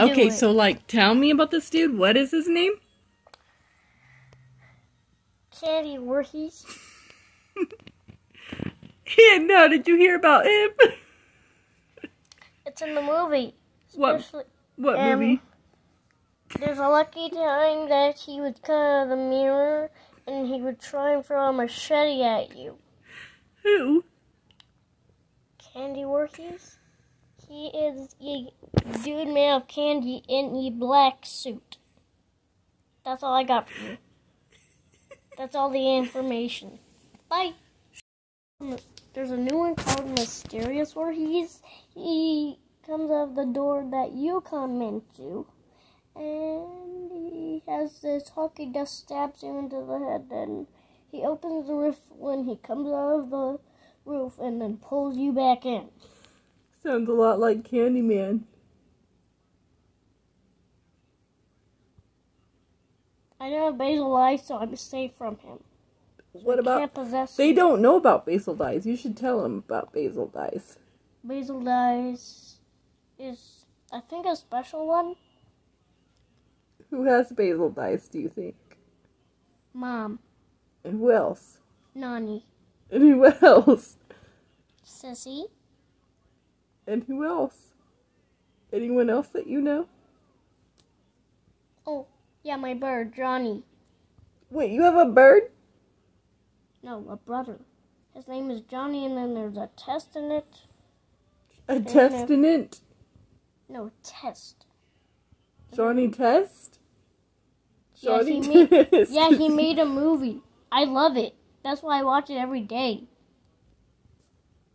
to do Okay, so like, tell me about this dude. What is his name? Candy Voorhees. Yeah, no. Did you hear about him? It's in the movie. What? What Um, movie? There's a lucky time that he would come out of the mirror and he would try and throw a machete at you. Who? Candy Voorhees? He is a dude made of candy in a black suit. That's all I got for you. That's all the information. Bye. There's a new one called Mysterious Voorhees. He comes out of the door that you come into. And he has this hockey dust stabs him into the head. And he opens the roof when he comes out of the roof and then pulls you back in. Sounds a lot like Candyman. I don't have basil eyes, so I'm safe from him. What about? They him. don't know about basil dyes. You should tell them about basil dyes. Basil eyes is, I think, a special one. Who has basil dyes? Do you think? Mom, And who else? Nani, And who else? Sissy, And who else? Anyone else that you know? oh, yeah, my bird, Johnny. Wait, you have a bird? No, a brother. His name is Johnny, and then there's a test in it. A testament? No, test. Johnny Test? Johnny he made, Test. yeah, he made a movie. I love it. That's why I watch it every day.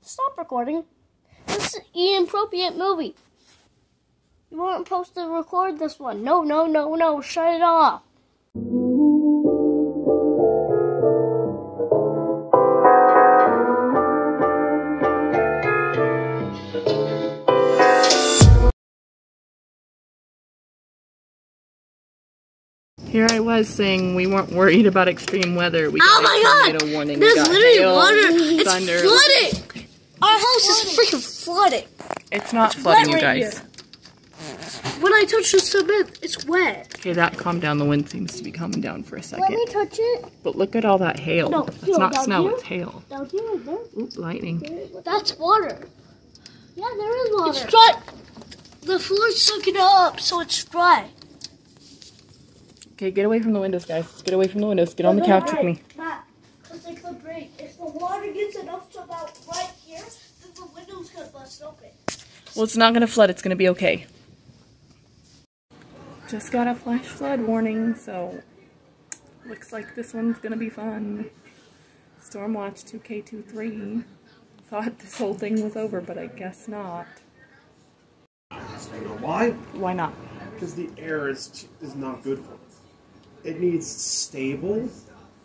Stop recording. This is an inappropriate movie. You weren't supposed to record this one. No, no, no, no. Shut it off. Here I was saying we weren't worried about extreme weather. We Oh my a God! warning. There's we got literally hail, water. It's thunder. flooding. Our house is freaking flooding. It's not flooding, you wet right guys. When I touch the cement, it's wet. Okay, that calmed down. The wind seems to be calming down for a second. Let me touch it. But look at all that hail. No, That's no, not down snow, here? it's hail. Down here, there. Oop, lightning. That's water. Yeah, there is water. It's dry. The floor's soaking up, so it's dry. Okay, get away from the windows, guys. Let's get away from the windows. Get on the couch with me. Matt, because they could break. If the water gets enough to about right here, then the windows could bust open. Well, it's not gonna flood. It's gonna be okay. Just got a flash flood warning, so looks like this one's gonna be fun. Stormwatch 2K23. Thought this whole thing was over, but I guess not. Why? Why not? Because the air is is not good for it. It needs stable,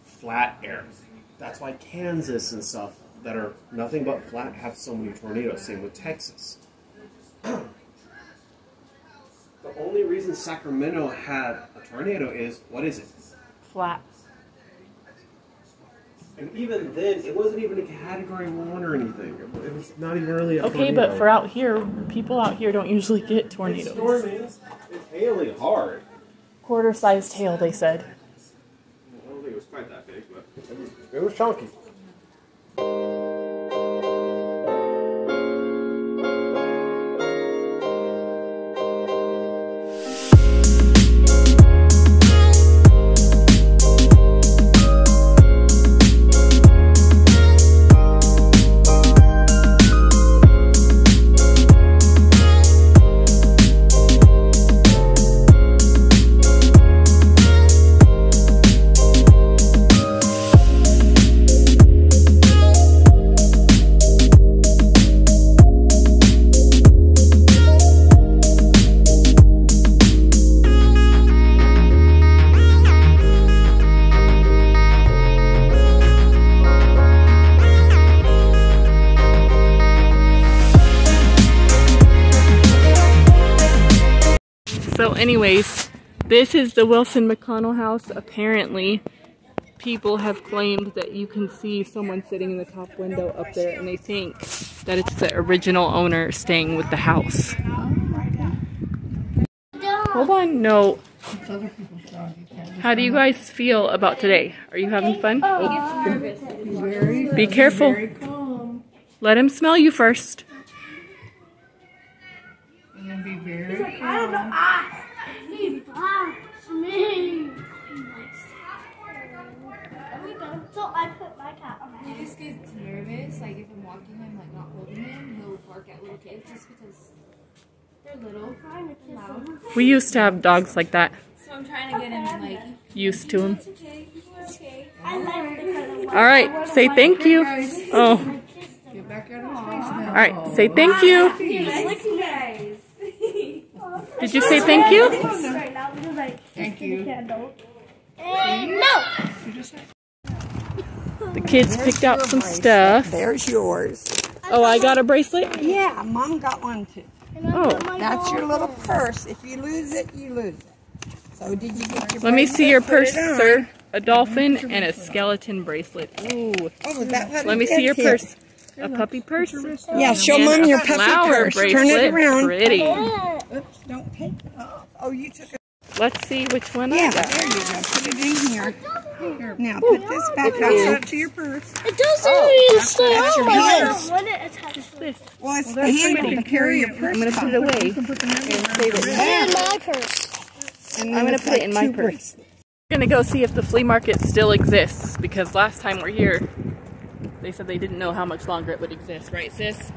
flat air. That's why Kansas and stuff that are nothing but flat have so many tornadoes. Same with Texas. the only reason Sacramento had a tornado is what is it? Flat. And even then, it wasn't even a category one or anything. It was not even really a Okay, tornado. but for out here, people out here don't usually get tornadoes. it's tornadoes. storming, it's hailing hard. Quarter sized hail, they said. I don't think it was quite that big, but it was, it was chunky. So, anyways, this is the Wilson McConnell house. Apparently, people have claimed that you can see someone sitting in the top window up there, and they think that it's the original owner staying with the house. hold on. No. How do you guys feel about today? Are you having fun? Be careful. Let him smell you first. I'm walking him, like not holding him, he'll bark at little kids just because they're little, and loud. We used to have dogs like that. So I'm trying to get him like. Used to him. Okay. Okay. I like the kind of All right, say thank you. Oh, Get back out of his face now. all right, say thank you. Did you say thank you? right now because Thank you. candle. And eh, no. You just said- The kids picked out some stuff. There's yours. Oh, I got a bracelet? Yeah, mom got one too. Oh, That's your little purse. If you lose it, you lose it. So did you get your let me see your purse, Put it on. sir. A dolphin and a skeleton bracelet. Ooh. Oh, that Let me see your here? purse. A puppy purse? Yeah, show And mom your puppy flower purse. Turn it around. Pretty. Oops, don't take it off. Oh, you took it. Let's see which one Yeah, I got. there you go. Put it in here. Here, now put this back up to your purse. It doesn't oh, even say. that's your Oh, purse. when it attached to Well, it's the handle to carry your purse. I'm gonna put it on. away and save it. in my purse. And I'm gonna it's put it in my purse. We're gonna go see if the flea market still exists because last time we're here, they said they didn't know how much longer it would exist, right, sis?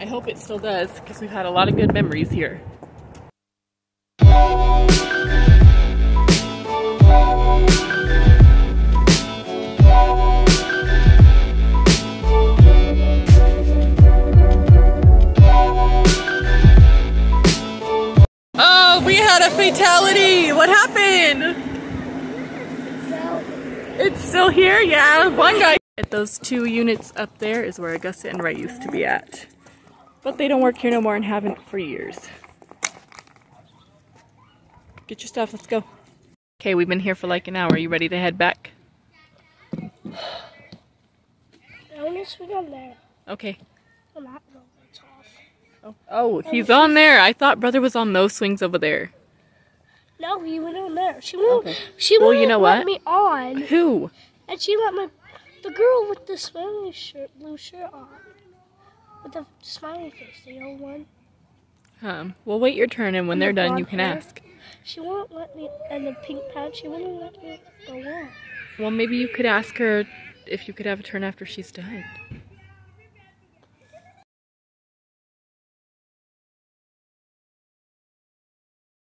I hope it still does because we've had a lot of good memories here. Had a fatality! What happened? It's still here? Yeah, one guy. At those two units up there is where Augusta and Ray used to be at. But they don't work here no more and haven't for years. Get your stuff, let's go. Okay, we've been here for like an hour. Are You ready to head back? I want to swing on there. Okay. I'm not going it's off. Oh, oh, he's on there. I thought brother was on those swings over there. No, he went on there. She won't. Okay. She won't you know let what? me on, Who? and she let my the girl with the smiley shirt, blue shirt on, with the smiley face, the old one. Um, well, wait your turn, and when And they're the done, you can hair. ask. She won't let me, and the pink pants. She wouldn't let me go on. Well, maybe you could ask her if you could have a turn after she's done.